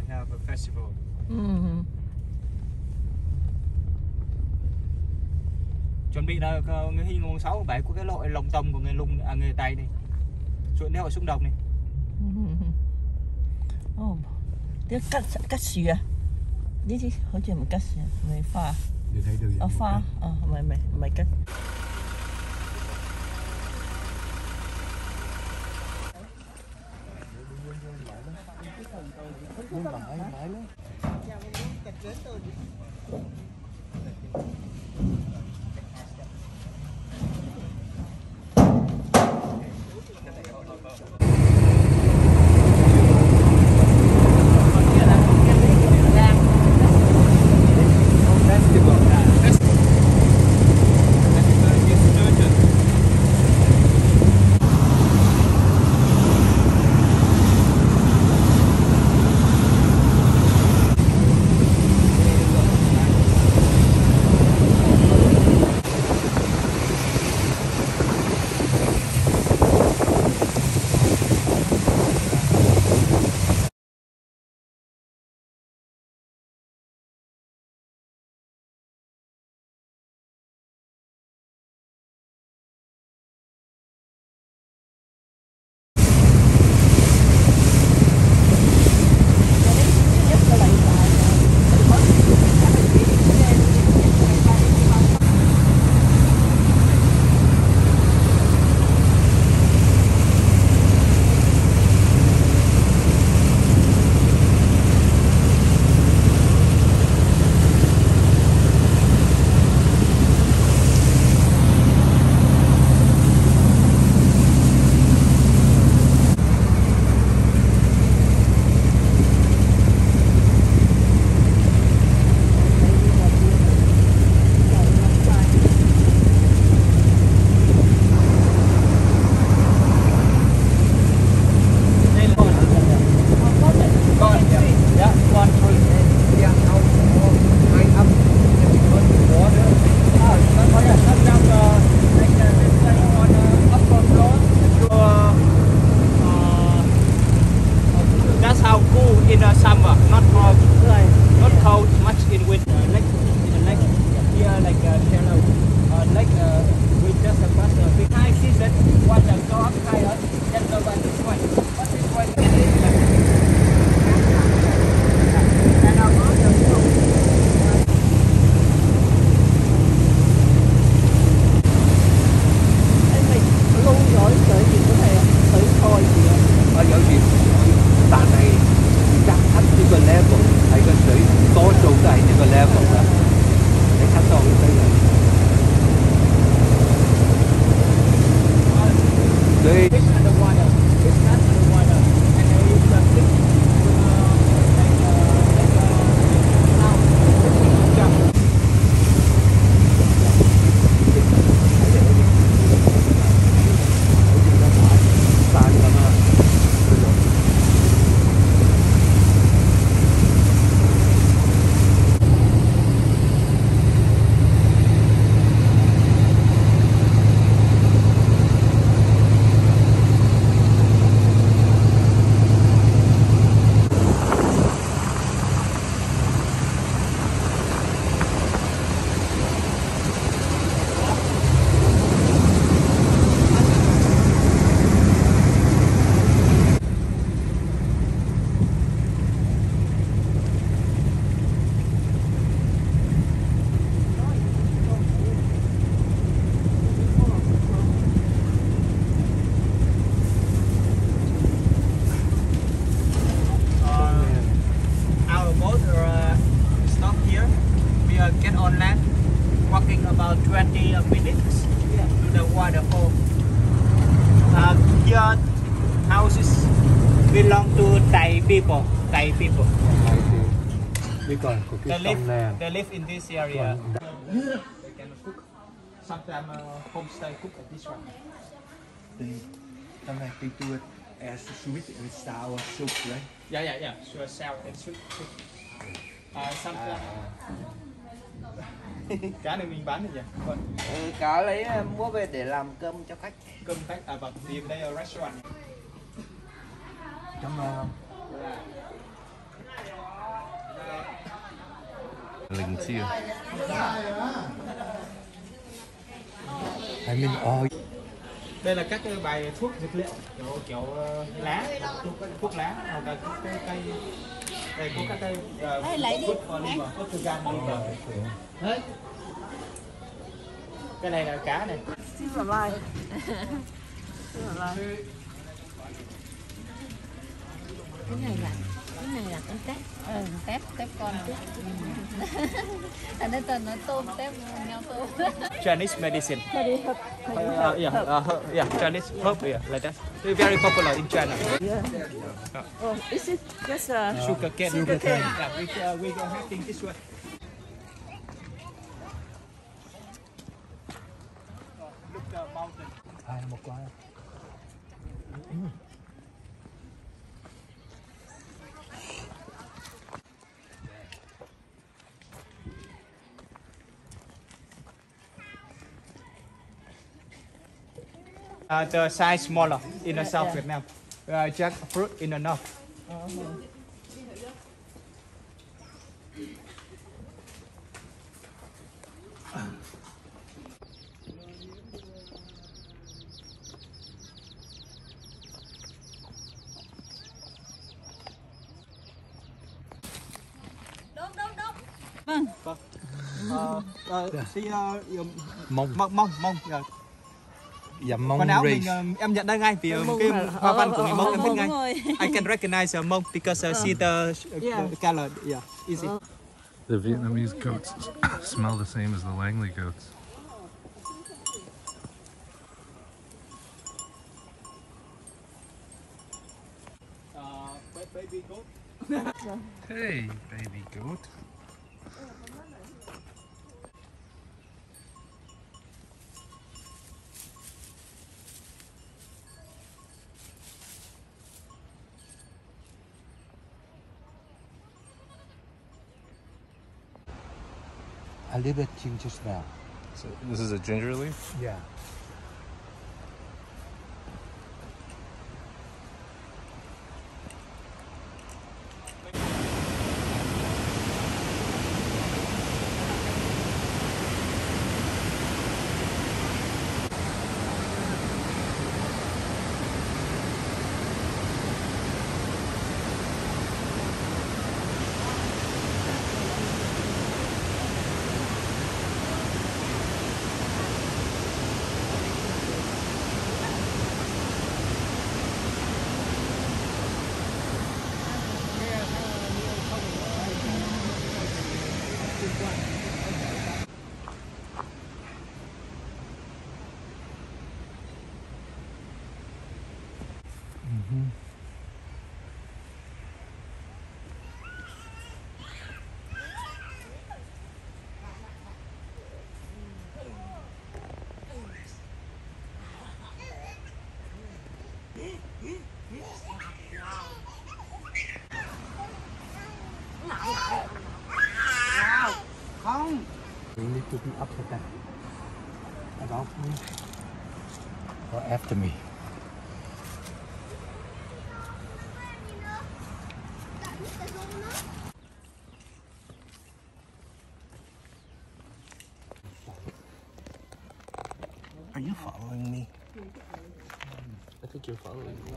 might have a festival. Mm-hmm. Chuẩn bị là ờ, người hy mùng 6 7 của cái loại lồng tông của người lung à, người Tây này. Chuyện lễ hội xung đồng này. Mm-hmm. Oh. Tiếng cắt cắt xìa. Đi đi, hỗ trợ mình cắt xìa, mày pha. Được thấy được. Ờ, ở pha, ờ mày mày mày cắt. Thai people. Thai people. They live, they live in this area. They can cook. Sometimes uh, homestay cook at this one. They sometimes they do it as sweet and sour soup, right? Yeah, yeah, yeah. Sure, sour and sweet. Uh, sometimes. Cá này mình bán được nhỉ? Vâng. Ừ, cả lấy ờ, mua về để làm cơm cho khách Cơm khách à vâng, thì đây là restaurant. Trong uh, Linh chia. I mean all đây là các cái bài thuốc dược liệu kiểu kiểu ờ, lá thuốc, thuốc lá hoặc là các cái cây đây có các cây uh, lấy đi. thuốc liver thuốc gan đấy cái này là cá này Xin bye bye. Xin bye bye. Cái này là cái này là con tép. Ừ, tép, tép con. Ở đây toàn nói tôm, tép nhau tôm. Chinese medicine hợp. uh, yeah uh, yeah Chinese herb yeah like that They're very popular in China Yeah. Oh, is it just a sugar cane Sugar cane. yeah we uh, we are having this one look the mountain hai một quả Uh, the size smaller in the South Vietnam. Uh, jackfruit in the North. Vâng. Ờ, ờ, thì, ờ, mông mong mong mong dạ. Dạ mông quần áo race mình ờ, em nhận ra ngay vì ờ, Mông cái là- hoa văn của người mông em biết ngay. I can recognize a mông because uh, see the uh, Yeah. color yeah easy The Vietnamese goats smell the same as the Langley goats. uh, baby goat Hey, baby goat. A little bit ginger smell So this is a ginger leaf. yeah Không. you need to be upside down about me or after me Are you following me? I think you're following me.